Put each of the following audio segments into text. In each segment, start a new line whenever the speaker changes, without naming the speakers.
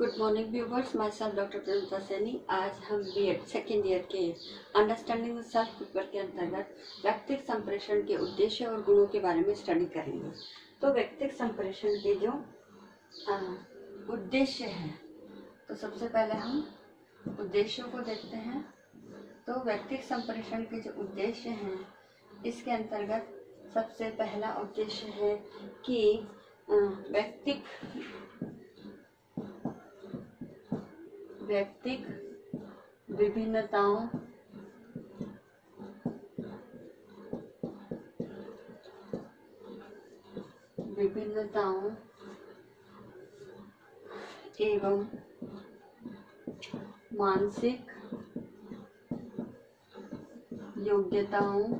Good morning viewers myself doctor Pranata Saini आज हम B Ed second year के understanding self paper के अंतर्गत व्यक्तिक संप्रेषण के उद्देश्य और गुणों के बारे में स्टडी करेंगे। तो व्यक्तिक संप्रेषण के जो उद्देश्य हैं तो सबसे पहले हम उद्देश्यों को देखते हैं। तो व्यक्तिक संप्रेषण के जो उद्देश्य हैं, इसके अंतर्गत सबसे पहला उद्देश्य है कि व्यक्तिक व्यक्तिक विभिन्नताओं विभिन्नताओं एवं मानसिक योग्यताओं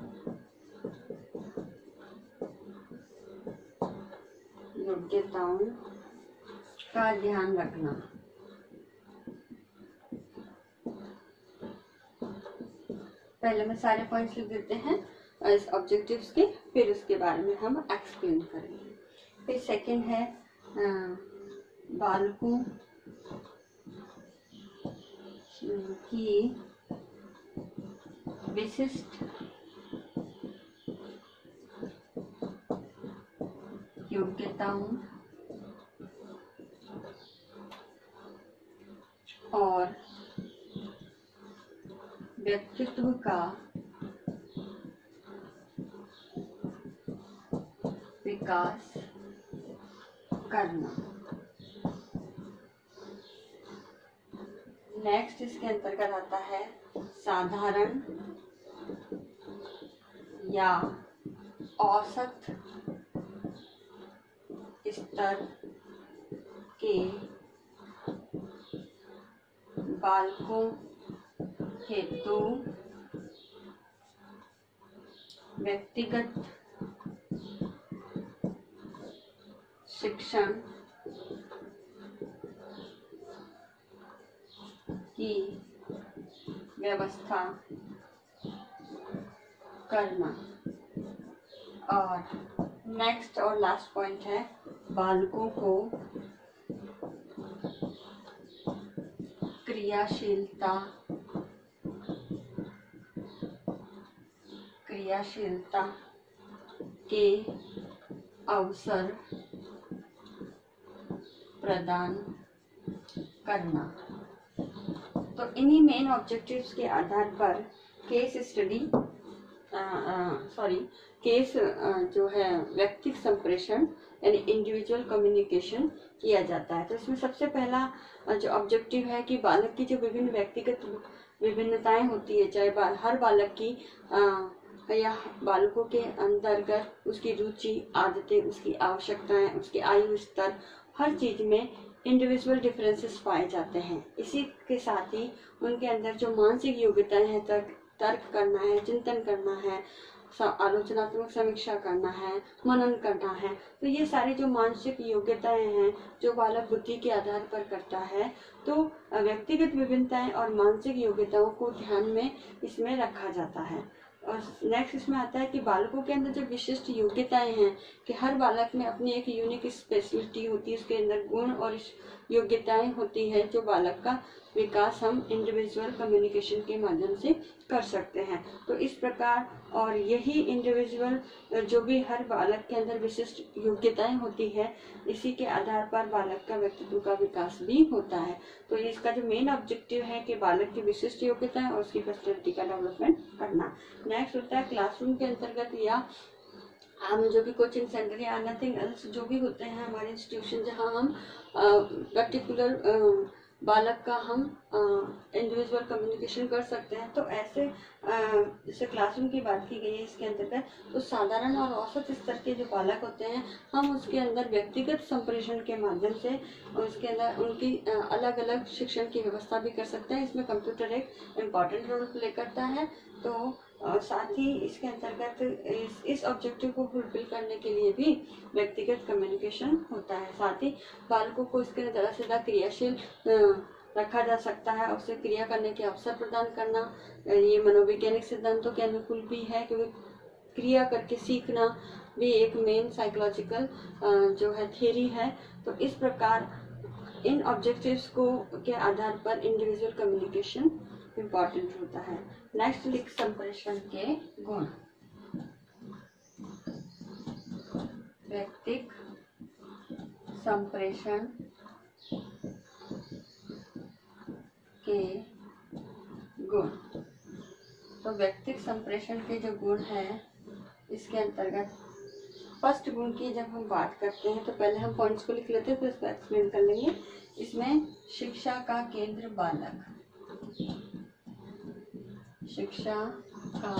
योग्यताओं का ध्यान रखना। पहले मैं सारे पॉइंट्स लिख देते हैं इस ऑब्जेक्टिव्स के, फिर उसके बारे में हम एक्सप्लेन करेंगे। फिर सेकंड है बालकों की विशिष्ट योग्यताओं और व्यक्तित्व का विकास करना। नेक्स्ट इसके अंतर्गत आता है साधारण या औसत स्तर के बालकों हेतु व्यक्तिगत शिक्षण की व्यवस्था करना। और नेक्स्ट और लास्ट पॉइंट है, बालकों को क्रियाशीलता क्रियाशीलता के अवसर प्रदान करना। तो इन्हीं मेन ऑब्जेक्टिव्स के आधार पर केस स्टडी सॉरी केस आ, जो है व्यक्तिक संप्रेषण यानी इंडिविजुअल कम्युनिकेशन किया जाता है। तो इसमें सबसे पहला जो ऑब्जेक्टिव है कि बालक की जो विभिन्न व्यक्तिगत विभिन्नताएँ होती है चाहे बाल हर बालक की आ, या बालकों के अंतर्गत उसकी रुचि, आदतें, उसकी आवश्यकताएँ, उसके आयु स्तर, हर चीज़ में इंडिविजुअल डिफरेंसेस पाए जाते हैं। इसी के साथ ही उनके अंदर जो मानसिक योग्यताएँ हैं, तर्क तर्क करना है, चिंतन करना है आलोचनात्मक समीक्षा करना है, मनन करना है तो ये सारी जो मानसिक योग्यताएँ हैं, जो बालक बुद्धि के आधार पर करता है तो व्यक्तिगत विभिन्नताएँ और मानसिक योग्यताओं को ध्यान में इसमें रखा जाता है। और नेक्स्ट इसमें आता है कि बालकों के अंदर जो विशिष्ट योग्यताएँ हैं, कि हर बालक में अपनी एक यूनिक स्पेशलिटी होती है, उसके अंदर गुण और योग्यताएँ होती है जो बालक का विकास हम इंडिविजुअल कम्युनिकेशन के माध्यम से कर सकते हैं। तो इस प्रकार और यही इंडिविजुअल जो भी हर बालक के अंदर विशिष्ट योग्यताएँ होती है, इसी के आधार पर बालक का व्यक्तित्व का विकास भी होता है। तो इसका जो मेन ऑब्जेक्टिव है कि बालक की विशिष्ट योग्यताएँ और उसकी पर्सनैलिटी का डेवलपमेंट करना। नेक्स्ट होता है क्लासरूम के अंतर्गत या हम जो भी कोचिंग सेंटर या नथिंग एल्स जो भी होते हैं हमारे इंस्टीट्यूशन जहाँ हम पर्टिकुलर बालक का हम इंडिविजुअल कम्युनिकेशन कर सकते हैं। तो ऐसे जैसे क्लासरूम की बात की गई है इसके अंतर्गत तो साधारण और औसत स्तर के जो बालक होते हैं, हम उसके अंदर व्यक्तिगत संप्रेषण के माध्यम से उसके अंदर उनकी अलग अलग शिक्षण की व्यवस्था भी कर सकते हैं। इसमें कंप्यूटर एक इंपॉर्टेंट रोल प्ले करता है। तो और साथ ही इसके अंतर्गत इस इस ऑब्जेक्टिव को फुलफिल करने के लिए भी व्यक्तिगत कम्युनिकेशन होता है। साथ ही बालकों को इसके लिए ज़्यादा से ज़्यादा क्रियाशील रखा जा सकता है। उसे क्रिया करने के अवसर प्रदान करना ये मनोवैज्ञानिक सिद्धांतों के अनुकूल भी है, क्योंकि क्रिया करके सीखना भी एक मेन साइकोलॉजिकल जो है थियरी है। तो इस प्रकार इन ऑब्जेक्टिव्स को के आधार पर इंडिविजुअल कम्युनिकेशन इंपॉर्टेंट होता है। नेक्स्ट लिख संप्रेषण के गुण। व्यक्तिक संप्रेषण के गुण। तो व्यक्तिक संप्रेषण के जो गुण है, इसके अंतर्गत फ़र्स्ट गुण की जब हम बात करते हैं तो पहले हम पॉइंट्स को लिख लेते हैं, फिर उसको एक्सप्लेन कर लेंगे। इसमें शिक्षा का केंद्र बालक। शिक्षा का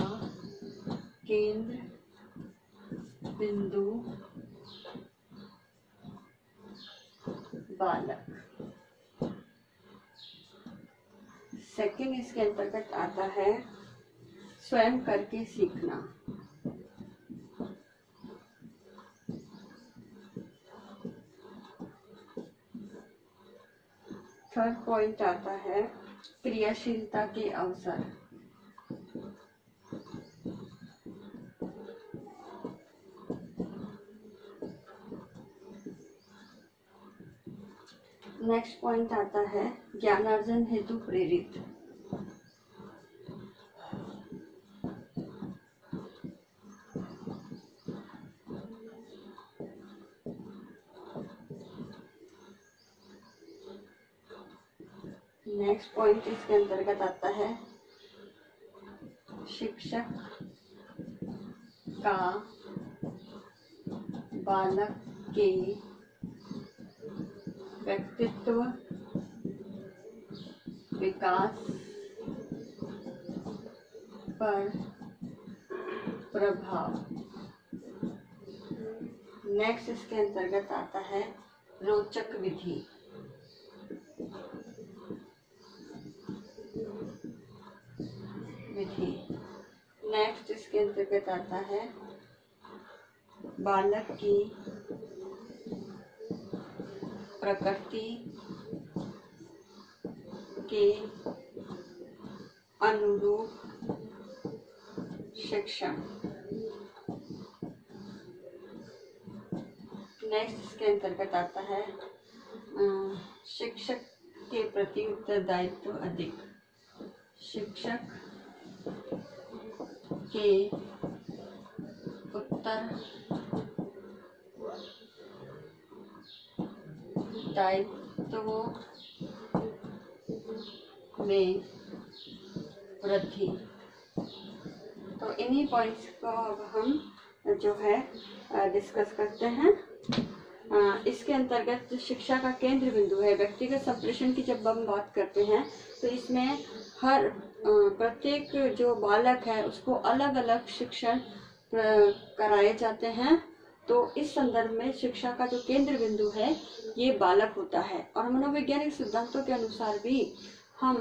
केंद्र बिंदु बालक। सेकंड इसके अंतर्गत आता है स्वयं करके सीखना। थर्ड पॉइंट आता है क्रियाशीलता के अवसर। नेक्स्ट पॉइंट आता है, ज्ञानार्जन हेतु प्रेरित। नेक्स्ट पॉइंट इसके अंतर्गत आता है, शिक्षक का बालक के व्यक्तित्व, विकास पर प्रभाव। नेक्स्ट इसके अंतर्गत आता है रोचक विधि। विधि। नेक्स्ट इसके अंतर्गत आता है बालक की प्रकृति के अनुरूप शिक्षण। नेक्स्ट इसके अंतर्गत आता है शिक्षक के प्रति उत्तरदायित्व अधिक। शिक्षक के उत्तर दायित्वों में वृद्धि तो इन्हीं पॉइंट्स को अब हम जो है डिस्कस करते हैं। इसके अंतर्गत शिक्षा का केंद्र बिंदु है, व्यक्तिगत संप्रेषण की जब हम बात करते हैं तो इसमें हर प्रत्येक जो बालक है, उसको अलग अलग शिक्षण कराए जाते हैं। तो इस संदर्भ में शिक्षा का जो केंद्र बिंदु है, ये बालक होता है। और मनोवैज्ञानिक सिद्धांतों के अनुसार भी हम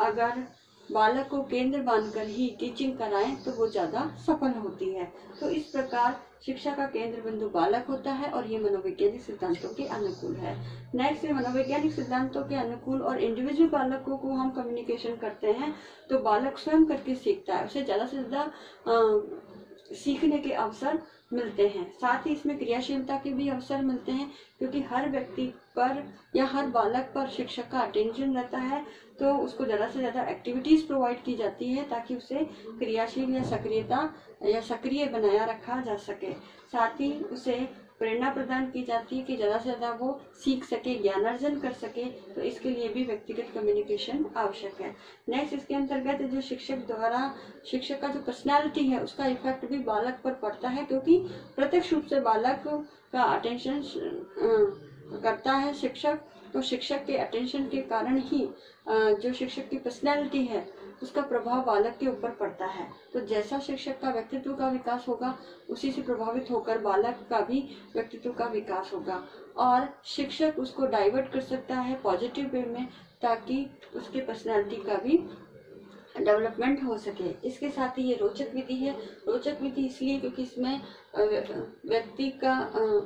अगर बालक को केंद्र बांधकर ही टीचिंग कराएँ तो वो ज़्यादा सफल होती है। तो इस प्रकार शिक्षा का केंद्र बिंदु बालक होता है और ये मनोवैज्ञानिक सिद्धांतों के अनुकूल है। नेक्स्ट मनोवैज्ञानिक सिद्धांतों के अनुकूल और इंडिविजुअल बालकों को हम कम्युनिकेशन करते हैं तो बालक स्वयं करके सीखता है। उसे ज़्यादा से ज़्यादा सीखने के अवसर मिलते हैं। साथ ही इसमें क्रियाशीलता के भी अवसर मिलते हैं, क्योंकि हर व्यक्ति पर या हर बालक पर शिक्षक का अटेंशन रहता है। तो उसको ज़्यादा से ज़्यादा एक्टिविटीज़ प्रोवाइड की जाती है ताकि उसे क्रियाशील या सक्रियता या सक्रिय बनाया रखा जा सके। साथ ही उसे प्रेरणा प्रदान की जाती है कि ज़्यादा से ज़्यादा वो सीख सके ज्ञान अर्जन कर सके तो इसके लिए भी व्यक्तिगत कम्युनिकेशन आवश्यक है। नेक्स्ट इसके अंतर्गत जो शिक्षक द्वारा, शिक्षक का जो पर्सनैलिटी है, उसका इफ़ेक्ट भी बालक पर पड़ता है क्योंकि प्रत्यक्ष रूप से बालक का अटेंशन करता है शिक्षक। तो शिक्षक के अटेंशन के कारण ही जो शिक्षक की पर्सनैलिटी है, उसका प्रभाव बालक के ऊपर पड़ता है। तो जैसा शिक्षक का व्यक्तित्व का विकास होगा, उसी से प्रभावित होकर बालक का भी व्यक्तित्व का विकास होगा। और शिक्षक उसको डाइवर्ट कर सकता है पॉजिटिव वे में, ताकि उसके पर्सनैलिटी का भी डेवलपमेंट हो सके। इसके साथ ही ये रोचक विधि है। रोचक विधि इसलिए क्योंकि इसमें व्यक्ति का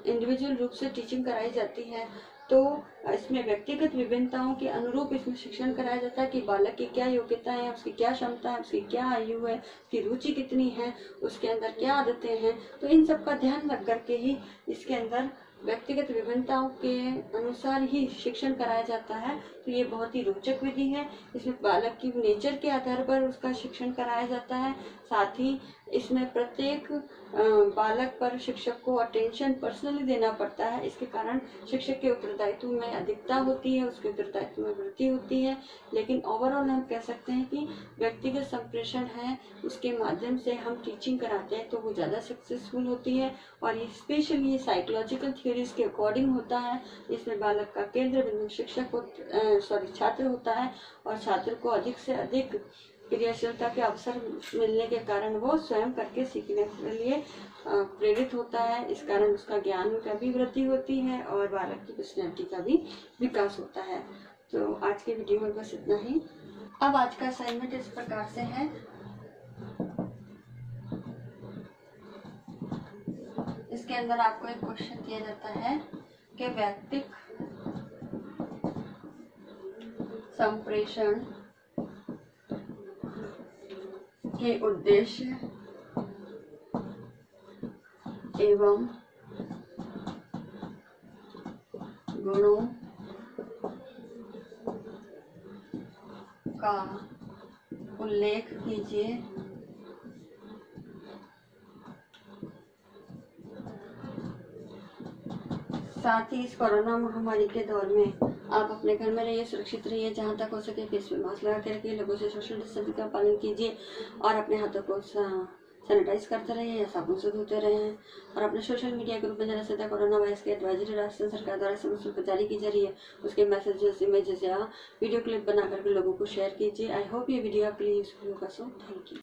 इंडिविजुअल रूप से टीचिंग कराई जाती है। तो इसमें व्यक्तिगत विभिन्नताओं के अनुरूप इसमें शिक्षण कराया जाता है कि बालक की क्या योग्यता है, उसकी क्या क्षमता है, उसकी क्या आयु है, उसकी रुचि कितनी है, उसके अंदर क्या आदतें हैं। तो इन सब का ध्यान रख करके ही इसके अंदर व्यक्तिगत विभिन्नताओं के अनुसार ही शिक्षण कराया जाता है। तो ये बहुत ही रोचक विधि है। इसमें बालक की नेचर के आधार पर उसका शिक्षण कराया जाता है। साथ ही इसमें प्रत्येक बालक पर शिक्षक को अटेंशन पर्सनली देना पड़ता है। इसके कारण शिक्षक के उत्तरदायित्व में अधिकता होती है, उसके उत्तरदायित्व में वृद्धि होती है। लेकिन ओवरऑल हम कह सकते हैं कि व्यक्तिगत संप्रेषण है, उसके माध्यम से हम टीचिंग कराते हैं तो वो ज़्यादा सक्सेसफुल होती है। और ये स्पेशली ये साइकोलॉजिकल थ्योरीज के अकॉर्डिंग होता है इसमें बालक का केंद्र बिंदु शिक्षक सॉरी छात्र होता है और छात्र को अधिक से अधिक क्रियाशीलता के अवसर मिलने के कारण वो स्वयं करके सीखने के लिए प्रेरित होता है। इस कारण उसका ज्ञान का भी वृद्धि होती है और बालक की पर्सनैलिटी का भी विकास होता है। तो आज के वीडियो में बस इतना ही। अब आज का असाइनमेंट इस प्रकार से है। इसके अंदर आपको एक क्वेश्चन दिया जाता है कि व्यक्तिक संप्रेषण के उद्देश्य एवं गुणों का उल्लेख कीजिए। साथ ही इस कोरोना महामारी के दौर में आप अपने घर में रहिए, सुरक्षित रहिए, जहाँ तक हो सके फेस में मास्क लगा के रखिए लोगों से सोशल डिस्टेंसिंग का पालन कीजिए और अपने हाथों को सैनिटाइज करते रहिए या साबुन से धोते रहे। और अपने सोशल मीडिया ग्रुप में जरा से कोरोना वायरस की एडवाइजरी राष्ट्रीय सरकार द्वारा समय जारी की जा रही है, उसके मैसेजेस इमेजेस या वीडियो क्लिप बना करके लोगों को शेयर कीजिए। आई होप ये वीडियो आपके लिए यूजफुल होगा सो थैंक यू